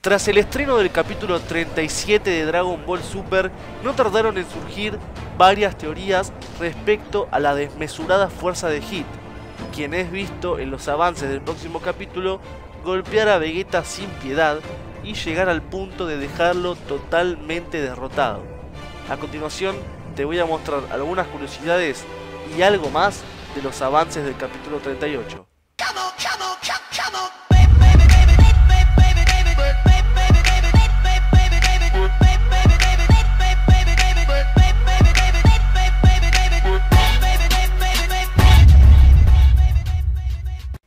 Tras el estreno del capítulo 37 de Dragon Ball Super, no tardaron en surgir varias teorías respecto a la desmesurada fuerza de Hit, quien es visto en los avances del próximo capítulo golpear a Vegeta sin piedad y llegar al punto de dejarlo totalmente derrotado. A continuación te voy a mostrar algunas curiosidades y algo más de los avances del capítulo 38.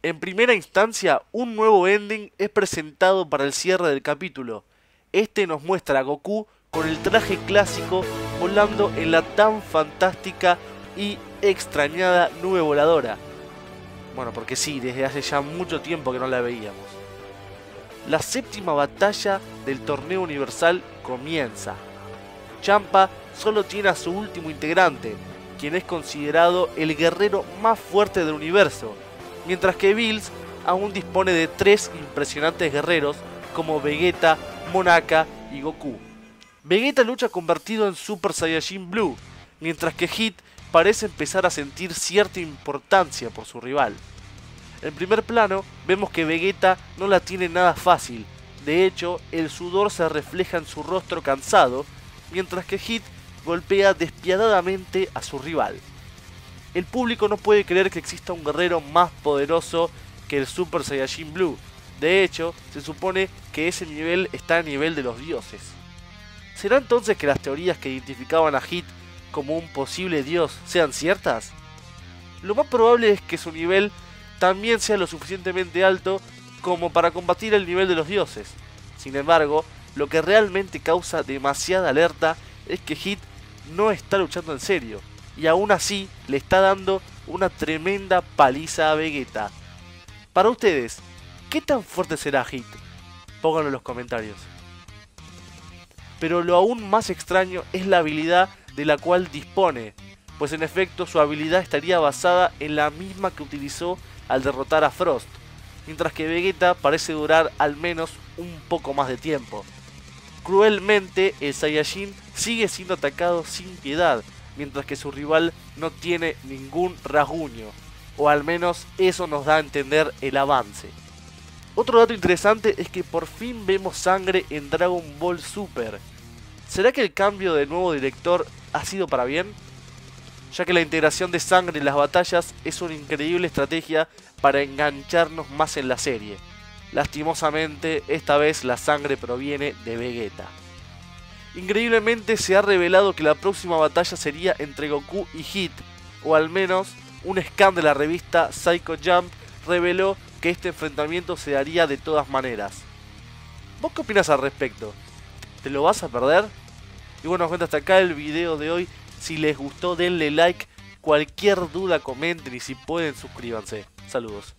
En primera instancia, un nuevo ending es presentado para el cierre del capítulo. Este nos muestra a Goku con el traje clásico volando en la tan fantástica y extrañada nube voladora. Bueno, porque sí, desde hace ya mucho tiempo que no la veíamos. La séptima batalla del torneo universal comienza. Champa solo tiene a su último integrante, quien es considerado el guerrero más fuerte del universo, mientras que Bills aún dispone de tres impresionantes guerreros como Vegeta, Monaka y Goku. Vegeta lucha convertido en Super Saiyajin Blue, mientras que Hit parece empezar a sentir cierta importancia por su rival. En primer plano, vemos que Vegeta no la tiene nada fácil, de hecho, el sudor se refleja en su rostro cansado, mientras que Hit golpea despiadadamente a su rival. El público no puede creer que exista un guerrero más poderoso que el Super Saiyajin Blue. De hecho, se supone que ese nivel está a nivel de los dioses. ¿Será entonces que las teorías que identificaban a Hit como un posible dios sean ciertas? Lo más probable es que su nivel también sea lo suficientemente alto como para combatir el nivel de los dioses. Sin embargo, lo que realmente causa demasiada alerta es que Hit no está luchando en serio y aún así le está dando una tremenda paliza a Vegeta. Para ustedes, ¿qué tan fuerte será Hit? Pónganlo en los comentarios. Pero lo aún más extraño es la habilidad de la cual dispone, pues en efecto su habilidad estaría basada en la misma que utilizó al derrotar a Frost, mientras que Vegeta parece durar al menos un poco más de tiempo. Cruelmente, el Saiyajin sigue siendo atacado sin piedad, mientras que su rival no tiene ningún rasguño, o al menos eso nos da a entender el avance. Otro dato interesante es que por fin vemos sangre en Dragon Ball Super. ¿Será que el cambio de nuevo director ha sido para bien? Ya que la integración de sangre en las batallas es una increíble estrategia para engancharnos más en la serie. Lastimosamente, esta vez la sangre proviene de Vegeta. Increíblemente se ha revelado que la próxima batalla sería entre Goku y Hit, o al menos un scan de la revista Psycho Jump reveló que este enfrentamiento se daría de todas maneras. ¿Vos qué opinas al respecto? ¿Te lo vas a perder? Y bueno, gente, hasta acá el video de hoy. Si les gustó, denle like. Cualquier duda comenten y si pueden suscríbanse. Saludos.